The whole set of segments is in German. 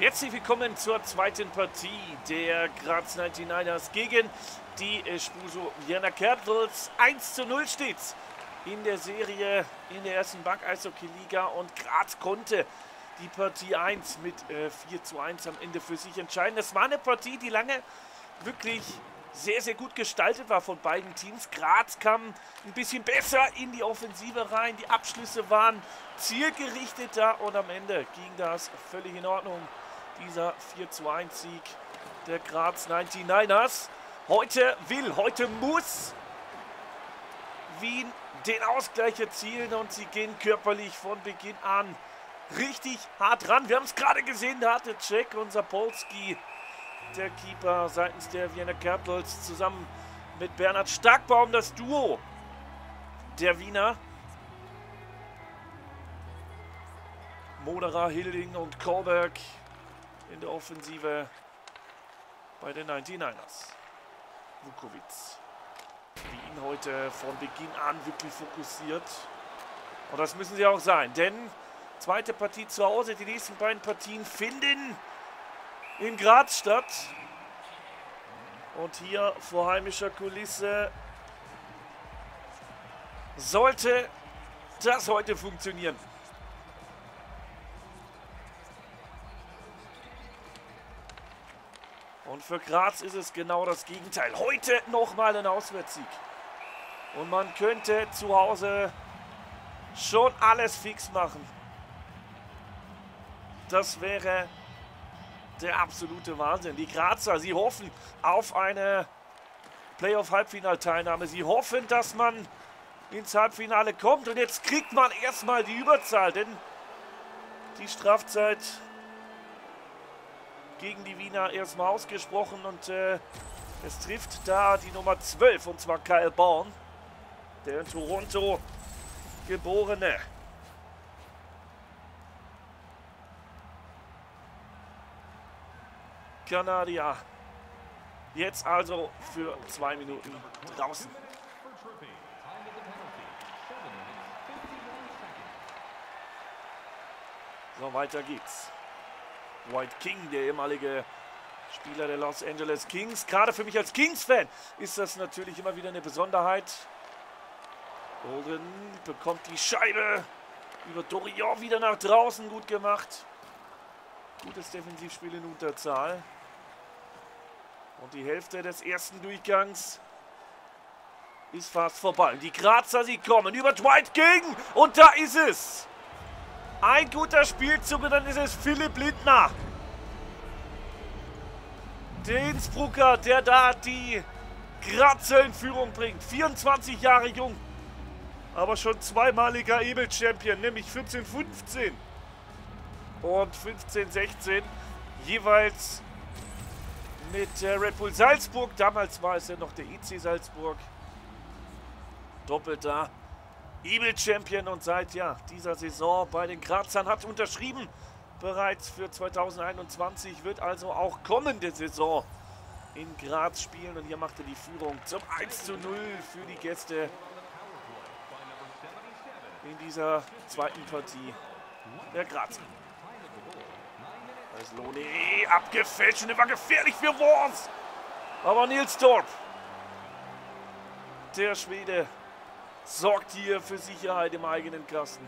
Herzlich willkommen zur zweiten Partie der Graz 99ers gegen die Spuso Vienna Capitals. 1 zu 0 steht's in der Serie in der ersten Bank-Eishockey-Liga und Graz konnte die Partie 1 mit äh, 4 zu 1 am Ende für sich entscheiden. Es war eine Partie, die lange wirklich sehr, sehr gut gestaltet war von beiden Teams. Graz kam ein bisschen besser in die Offensive rein. Die Abschlüsse waren zielgerichteter und am Ende ging das völlig in Ordnung. Dieser 4 zu 1 Sieg der Graz 99ers. Heute will, heute muss Wien den Ausgleich erzielen und sie gehen körperlich von Beginn an richtig hart ran. Wir haben es gerade gesehen, da hatte Cech und Sapolsky der Keeper seitens der Wiener Capitals zusammen mit Bernhard Starkbaum das Duo der Wiener. Moderer, Hilding und Kolberg in der Offensive bei den 99ers. Vukovic. Wien heute von Beginn an wirklich fokussiert. Und das müssen sie auch sein, denn zweite Partie zu Hause, die nächsten beiden Partien finden in Graz statt. Und hier vor heimischer Kulisse sollte das heute funktionieren. Und für Graz ist es genau das Gegenteil. Heute nochmal ein Auswärtssieg. Und man könnte zu Hause schon alles fix machen. Das wäre der absolute Wahnsinn. Die Grazer, sie hoffen auf eine Playoff-Halbfinalteilnahme. Sie hoffen, dass man ins Halbfinale kommt. Und jetzt kriegt man erstmal die Überzahl, denn die Strafzeit gegen die Wiener erstmal ausgesprochen. Und äh, es trifft da die Nummer 12, und zwar Kyle Born, der in Toronto geborene. Kanadier. Jetzt also für zwei Minuten draußen. So, weiter geht's. White King, der ehemalige Spieler der Los Angeles Kings. Gerade für mich als Kings-Fan ist das natürlich immer wieder eine Besonderheit. Golden bekommt die Scheibe über Dorion wieder nach draußen. Gut gemacht. Gutes Defensivspiel in Unterzahl. Und die Hälfte des ersten Durchgangs ist fast vorbei. Die Grazer, sie kommen über Dwight King. Und da ist es. Ein guter Spielzug und dann ist es Philipp Lindner. Der Innsbrucker, der da die Grazer in Führung bringt. 24 Jahre jung. Aber schon zweimaliger Ebel-Champion, nämlich 14-15 und 15-16. Jeweils mit Red Bull Salzburg. Damals war es ja noch der IC Salzburg. Doppelter Ebel-Champion und seit ja, dieser Saison bei den Grazern hat unterschrieben. Bereits für 2021 wird also auch kommende Saison in Graz spielen. Und hier macht er die Führung zum 1 zu 0 für die Gäste in dieser zweiten Partie der Grazer. Das Lone abgefälscht und der war gefährlich für Wars. Aber Nils Torp, der Schwede, sorgt hier für Sicherheit im eigenen Kasten.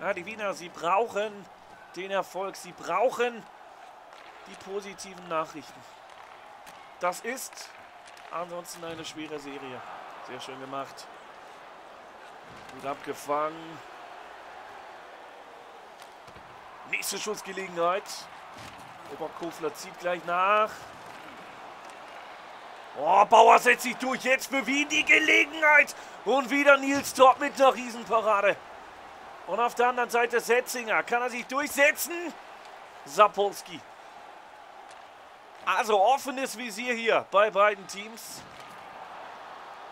Ja, die Wiener, sie brauchen den Erfolg. Sie brauchen die positiven Nachrichten. Das ist ansonsten eine schwere Serie. Sehr schön gemacht. Gut abgefangen. Nächste Schussgelegenheit. Oberkofler zieht gleich nach. Oh, Bauer setzt sich durch. Jetzt für Wien die Gelegenheit. Und wieder Nils Torp mit einer Riesenparade. Und auf der anderen Seite Setzinger. Kann er sich durchsetzen? Sapolski. Also offenes Visier hier bei beiden Teams.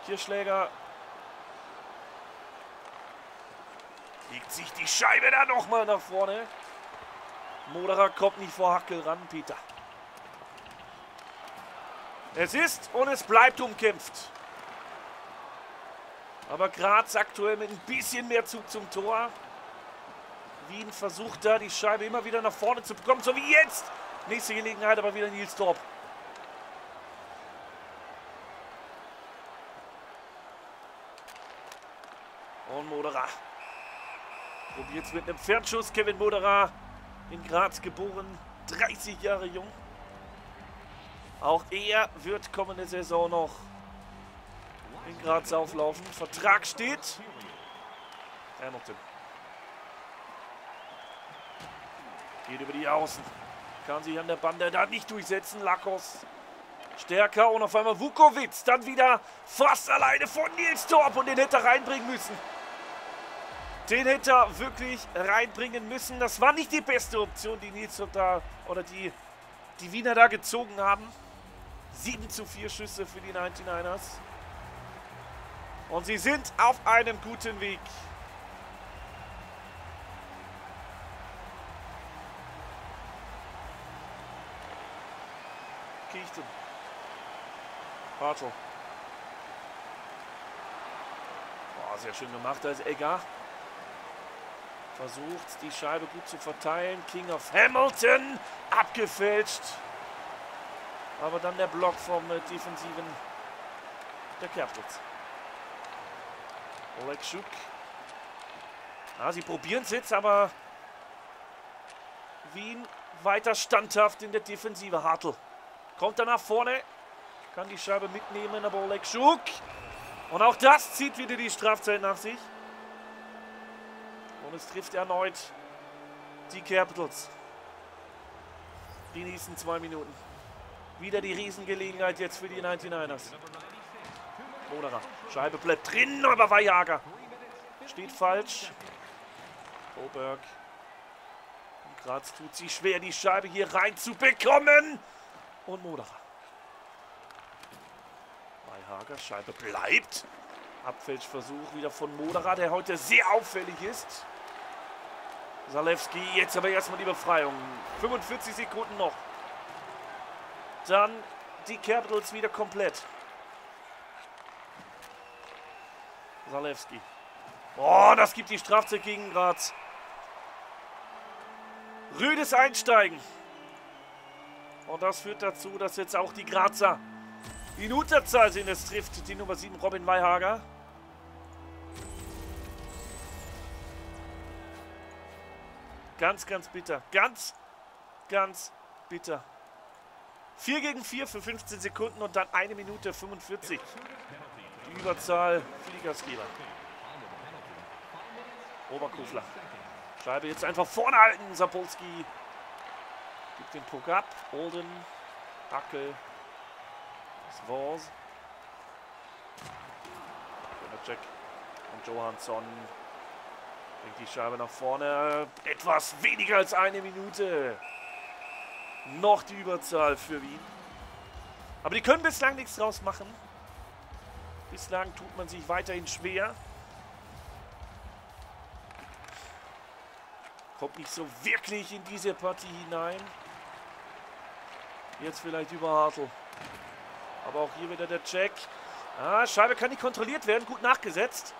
Kirschläger legt sich die Scheibe da nochmal nach vorne. Moderer kommt nicht vor Hackel ran, Peter. Es ist und es bleibt umkämpft. Aber Graz aktuell mit ein bisschen mehr Zug zum Tor. Wien versucht da die Scheibe immer wieder nach vorne zu bekommen, so wie jetzt. Nächste Gelegenheit aber wieder Nils Dorp. Und Moderer. Probiert es mit einem Fernschuss. Kevin Moderer in Graz geboren. 30 Jahre jung. Auch er wird kommende Saison noch in Graz auflaufen. Vertrag steht. Hamilton. Geht über die Außen. Kann sich an der Bande da nicht durchsetzen. Lakos stärker und auf einmal Vukovic. Dann wieder fast alleine von Nils Torp und den hätte er reinbringen müssen. Den hätte er wirklich reinbringen müssen. Das war nicht die beste Option, die Nils da oder die, die Wiener da gezogen haben. 7 zu 4 Schüsse für die 99ers. Und sie sind auf einem guten Weg. Kichten. Bartel. Boah, sehr schön gemacht. Da ist Egger. Versucht, die Scheibe gut zu verteilen. King of Hamilton. Abgefälscht. Aber dann der Block vom äh, Defensiven der Capitals. Oleg Schuk. Ah, sie probieren es jetzt, aber Wien weiter standhaft in der Defensive. Hartl kommt er nach vorne, kann die Scheibe mitnehmen, aber Oleg Schuk. Und auch das zieht wieder die Strafzeit nach sich. Und es trifft erneut die Capitals. Die nächsten zwei Minuten. Wieder die Riesengelegenheit jetzt für die 99ers. Moderer. Scheibe bleibt drin, aber Vajager steht falsch. Oberg. Graz tut sich schwer, die Scheibe hier reinzubekommen. Und Moderer. Vaihager, Scheibe bleibt. Abfälschversuch wieder von Moderer, der heute sehr auffällig ist. Zalewski, jetzt aber erstmal die Befreiung. 45 Sekunden noch. Dann die Capitals wieder komplett. Zalewski. Oh, das gibt die Strafzeit gegen Graz. Rüdes Einsteigen. Und das führt dazu, dass jetzt auch die Grazer in Unterzahl sind. Es trifft die Nummer 7 Robin Weihager. Ganz, ganz bitter. Ganz, ganz bitter. 4 gegen 4 für 15 Sekunden und dann eine Minute 45. Die Überzahl für die Gastgeber. Oberkufler. Scheibe jetzt einfach vorne halten. Sapolski gibt den Puck ab. Olden, Ackel, Svors. Jack und Johansson bringt die Scheibe nach vorne. Etwas weniger als eine Minute noch die Überzahl für Wien. Aber die können bislang nichts draus machen. Bislang tut man sich weiterhin schwer. Kommt nicht so wirklich in diese Partie hinein. Jetzt vielleicht über Hartl. Aber auch hier wieder der Check. Ah, Scheibe kann nicht kontrolliert werden. Gut nachgesetzt.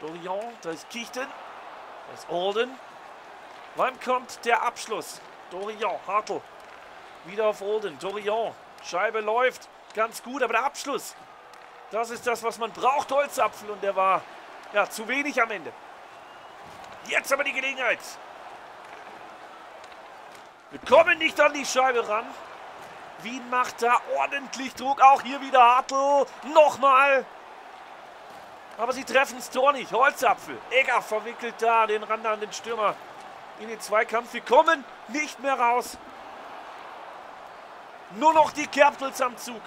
Dorian, da ist Kichten. Da ist Olden. Wann kommt der Abschluss? Dorian, Hartl. Wieder auf Olden. Dorian. Scheibe läuft. Ganz gut, aber der Abschluss. Das ist das, was man braucht, Holzapfel. Und der war ja zu wenig am Ende. Jetzt aber die Gelegenheit. Wir kommen nicht an die Scheibe ran. Wien macht da ordentlich Druck. Auch hier wieder Hartl. Nochmal. Aber sie treffen das Tor nicht. Holzapfel. Egger verwickelt da den Rand an den Stürmer in den Zweikampf. Wir kommen nicht mehr raus. Nur noch die Capitals am Zug.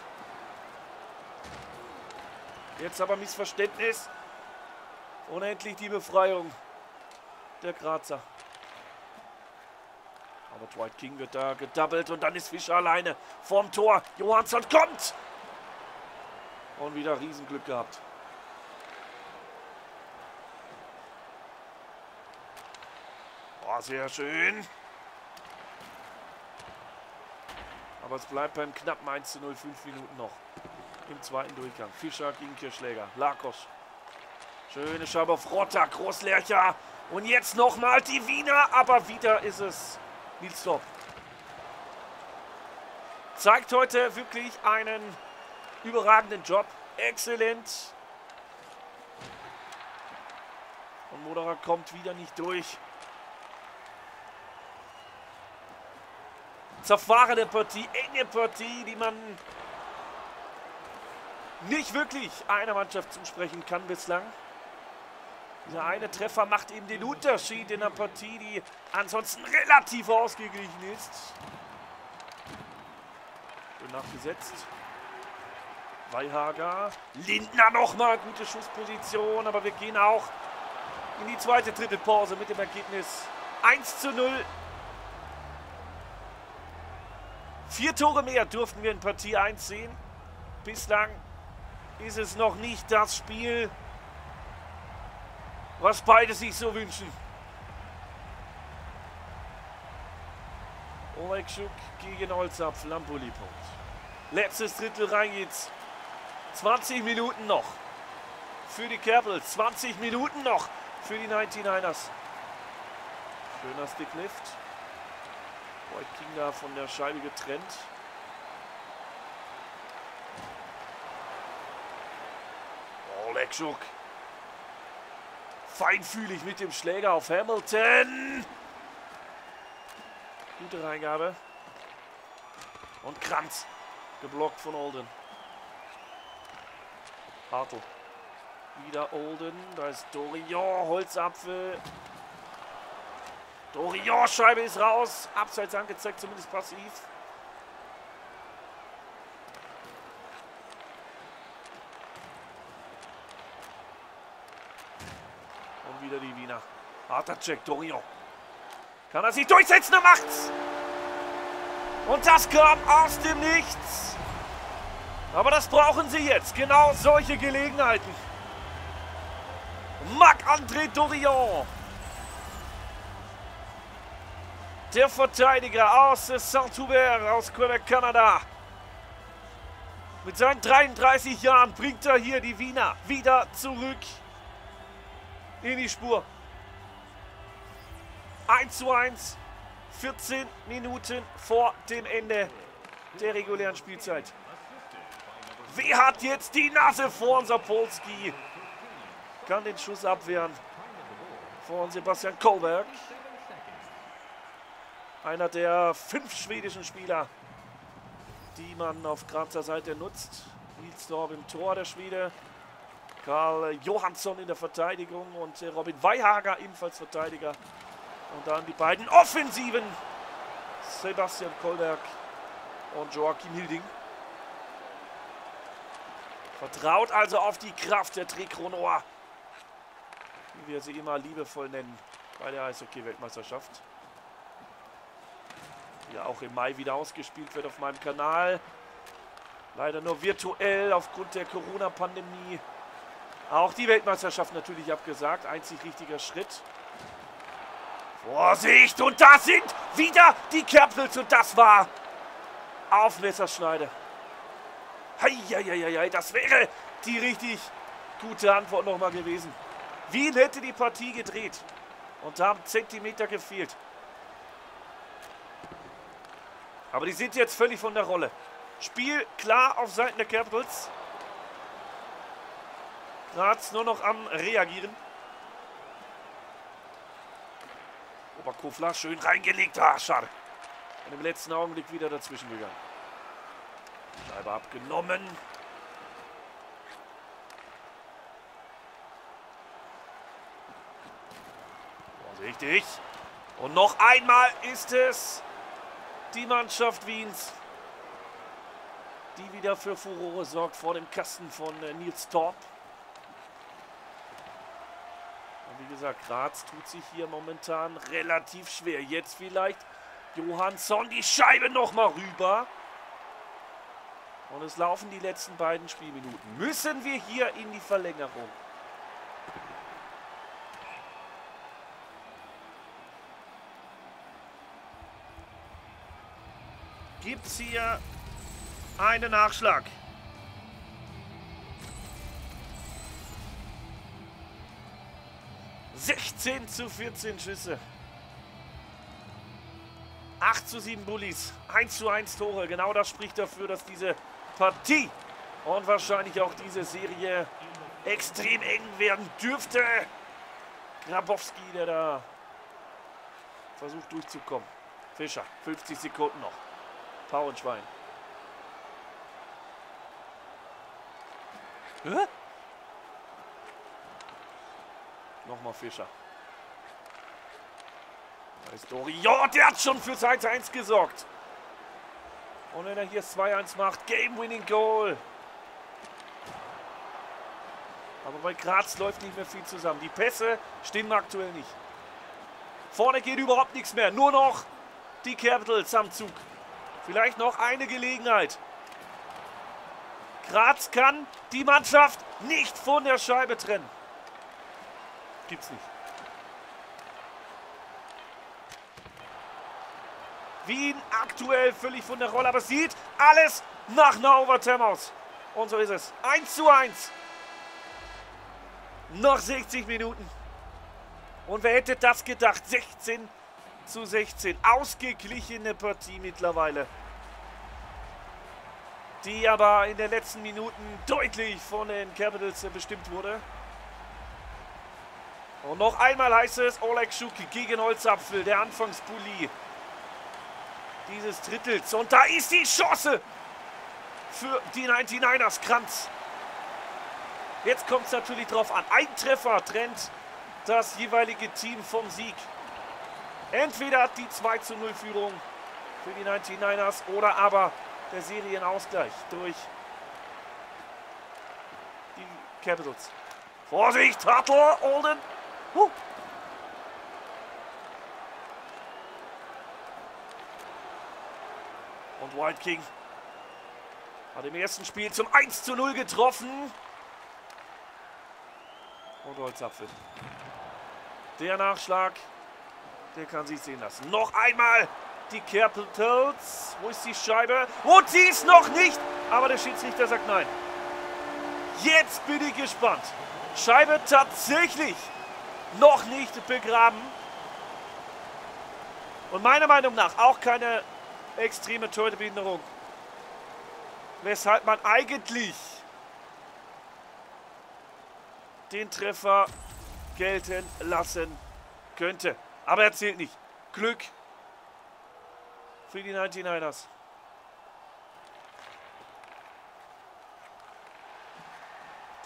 Jetzt aber Missverständnis. Unendlich die Befreiung der Grazer. Aber Dwight King wird da gedoubled und dann ist Fischer alleine vorm Tor. Johansson kommt! Und wieder Riesenglück gehabt. Sehr schön. Aber es bleibt beim knappen 1 zu 0, 5 Minuten noch im zweiten Durchgang. Fischer gegen Kirschläger. Lakos. Schöne Scheibe auf Rotter, Großlärcher. Und jetzt nochmal die Wiener, aber wieder ist es Nils Dorp. Zeigt heute wirklich einen überragenden Job. Exzellent. Und Moderer kommt wieder nicht durch. Zerfahrene Partie, enge Partie, die man nicht wirklich einer Mannschaft zusprechen kann bislang. Dieser eine Treffer macht eben den Unterschied in der Partie, die ansonsten relativ ausgeglichen ist. Schön nachgesetzt. Weihager. Lindner nochmal. Gute Schussposition. Aber wir gehen auch in die zweite Drittelpause mit dem Ergebnis 1 zu 0. Vier Tore mehr durften wir in Partie 1 sehen. Bislang ist es noch nicht das Spiel, was beide sich so wünschen. Olekschuk gegen Holzapf, Lampoli Punkt. Letztes Drittel rein geht's. 20 Minuten noch für die Capitals. 20 Minuten noch für die 99ers. Schöner Sticklift. White da von der Scheibe getrennt. Olekschuk feinfühlig mit dem Schläger auf Hamilton. Gute Reingabe. Und Kranz. Geblockt von Olden. Hartl. Wieder Olden. Da ist Dorion. Holzapfel. Dorion. Scheibe ist raus. Abseits angezeigt, zumindest passiv. wieder die Wiener. Harter Check, Dorion. Kann er sich durchsetzen, er macht's! Und das kam aus dem Nichts. Aber das brauchen sie jetzt. Genau solche Gelegenheiten. Marc-André Dorion. Der Verteidiger aus Saint-Hubert aus Quebec, Kanada. Mit seinen 33 Jahren bringt er hier die Wiener wieder zurück in die Spur. 1 zu 1. 14 Minuten vor dem Ende der regulären Spielzeit. Wer hat jetzt die Nase vor Sapolski? Kann den Schuss abwehren. Von Sebastian Kolberg. Einer der fünf schwedischen Spieler, die man auf Grazer Seite nutzt. Nils Dorb im Tor, der Schwede. Karl Johansson in der Verteidigung und Robin Weihager ebenfalls Verteidiger. Und dann die beiden Offensiven. Sebastian Kolberg und Joachim Hilding. Vertraut also auf die Kraft der Trikronoa. Wie wir sie immer liebevoll nennen bei der Eishockey-Weltmeisterschaft. Ja auch im Mai wieder ausgespielt wird auf meinem Kanal. Leider nur virtuell aufgrund der Corona-Pandemie. Auch die Weltmeisterschaft natürlich abgesagt. Einzig richtiger Schritt. Vorsicht! Und da sind wieder die Capitals. Und das war auf Messerschneide. Heieieiei, das wäre die richtig gute Antwort nochmal gewesen. Wien hätte die Partie gedreht. Und da haben Zentimeter gefehlt. Aber die sind jetzt völlig von der Rolle. Spiel klar auf Seiten der Capitals. Graz nur noch am Reagieren. Oberkofler schön reingelegt. Ah, schade. Und im letzten Augenblick wieder dazwischen gegangen. Scheibe abgenommen. Vorsichtig. Und noch einmal ist es die Mannschaft Wiens, die wieder für Furore sorgt vor dem Kasten von äh, Nils Torp. wie gesagt, Graz tut sich hier momentan relativ schwer. Jetzt vielleicht Johansson die Scheibe nochmal rüber. Und es laufen die letzten beiden Spielminuten. Müssen wir hier in die Verlängerung. Gibt es hier einen Nachschlag? 16 zu 14 Schüsse. 8 zu 7 Bullies. 1 zu 1 Tore. Genau das spricht dafür, dass diese Partie und wahrscheinlich auch diese Serie extrem eng werden dürfte. Grabowski, der da versucht durchzukommen. Fischer, 50 Sekunden noch. Tauenschwein. Hä? Nochmal Fischer. Da ist Dori. Ja, der hat schon für 1-1 gesorgt. Und wenn er hier 2-1 macht, Game-Winning Goal. Aber bei Graz läuft nicht mehr viel zusammen. Die Pässe stimmen aktuell nicht. Vorne geht überhaupt nichts mehr. Nur noch die Capitals am Zug. Vielleicht noch eine Gelegenheit. Graz kann die Mannschaft nicht von der Scheibe trennen. Gibt's nicht. Wien aktuell völlig von der Rolle, aber sieht alles nach einer Overtime aus. Und so ist es. 1 zu 1. Noch 60 Minuten. Und wer hätte das gedacht? 16 zu 16. Ausgeglichene Partie mittlerweile. Die aber in den letzten Minuten deutlich von den Capitals bestimmt wurde. Und noch einmal heißt es Oleg Schuki gegen Holzapfel, der Anfangsbully dieses Drittels. Und da ist die Chance für die 99ers. Kranz. Jetzt kommt es natürlich drauf an. Ein Treffer trennt das jeweilige Team vom Sieg. Entweder die 2 zu 0 Führung für die 99ers oder aber der Serienausgleich durch die Capitals. Vorsicht, Hartler, Olden. Huh. Und White King hat im ersten Spiel zum 1 zu 0 getroffen. Und Holzapfel. Der Nachschlag, der kann sich sehen lassen. Noch einmal die Capitals. Wo ist die Scheibe? Und sie ist noch nicht. Aber der Schiedsrichter sagt nein. Jetzt bin ich gespannt. Scheibe tatsächlich noch nicht begraben. Und meiner Meinung nach auch keine extreme Torbehinderung. Weshalb man eigentlich den Treffer gelten lassen könnte. Aber er zählt nicht. Glück für die 99ers.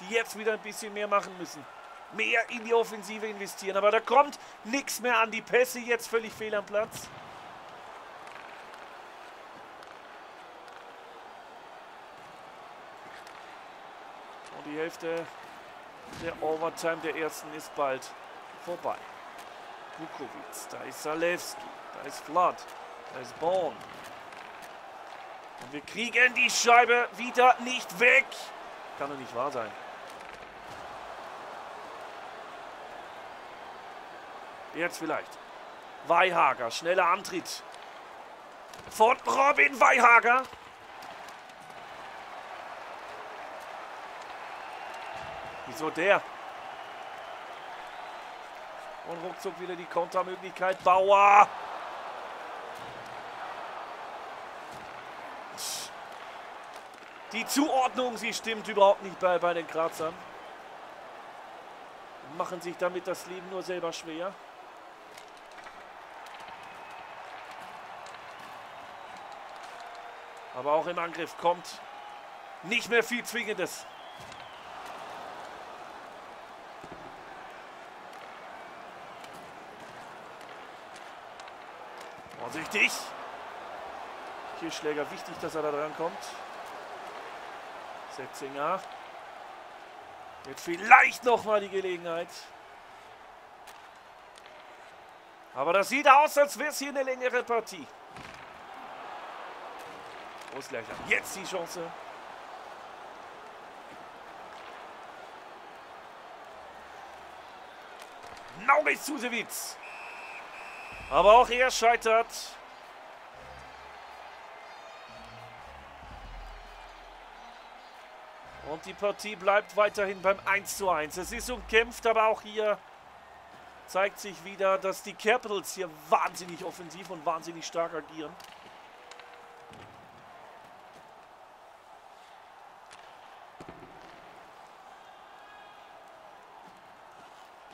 Die jetzt wieder ein bisschen mehr machen müssen. Mehr in die Offensive investieren. Aber da kommt nichts mehr an die Pässe. Jetzt völlig fehl am Platz. Und die Hälfte der Overtime der ersten ist bald vorbei. Vukovic, da ist Zalewski, da ist Flood, da ist Born. Und wir kriegen die Scheibe wieder nicht weg. Kann doch nicht wahr sein. Jetzt vielleicht. Weihager, schneller Antritt. Von Robin Weihager. Wieso der? Und ruckzuck wieder die Kontermöglichkeit. Bauer. Die Zuordnung, sie stimmt überhaupt nicht bei, bei den Grazern. Machen sich damit das Leben nur selber schwer. Aber auch im Angriff kommt nicht mehr viel Zwingendes. Vorsichtig. Kirschläger wichtig, dass er da dran kommt. Setzinger. Jetzt vielleicht noch mal die Gelegenheit. Aber das sieht aus, als wäre es hier eine längere Partie. Ausgleicher. Jetzt die Chance. Nauris Susewitz. Aber auch er scheitert. Die Partie bleibt weiterhin beim 1 zu 1. Es ist umkämpft, aber auch hier zeigt sich wieder, dass die Capitals hier wahnsinnig offensiv und wahnsinnig stark agieren.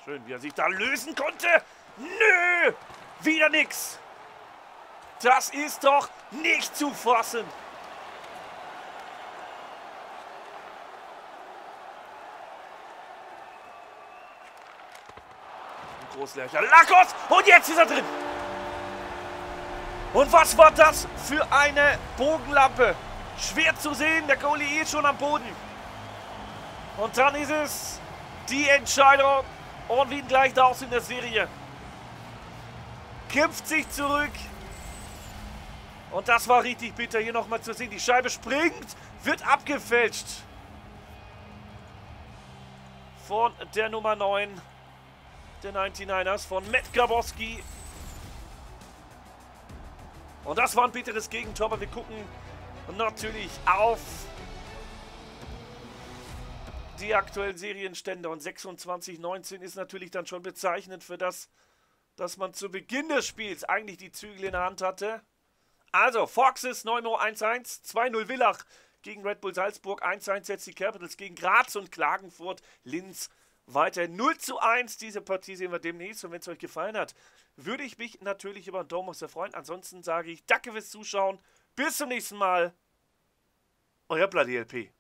Schön, wie er sich da lösen konnte. Nö! Wieder nix. Das ist doch nicht zu fassen. Großlärcher. Lakos! Und jetzt ist er drin. Und was war das für eine Bogenlampe? Schwer zu sehen, der Goalie ist schon am Boden. Und dann ist es die Entscheidung. Und wie gleich da aus in der Serie. Kämpft sich zurück. Und das war richtig bitter hier nochmal zu sehen. Die Scheibe springt, wird abgefälscht. Von der Nummer 9 der 99ers von Matt Grabowski. Und das war ein bitteres Gegentor, aber wir gucken natürlich auf die aktuellen Serienstände. Und 26-19 ist natürlich dann schon bezeichnend für das, dass man zu Beginn des Spiels eigentlich die Zügel in der Hand hatte. Also, Foxes 9 1-1, 2-0 Villach gegen Red Bull Salzburg, 1-1 jetzt die Capitals gegen Graz und Klagenfurt, Linz weiter 0 zu 1. Diese Partie sehen wir demnächst. Und wenn es euch gefallen hat, würde ich mich natürlich über einen Daumen aus der freuen. Ansonsten sage ich danke fürs Zuschauen. Bis zum nächsten Mal. Euer Bloody LP.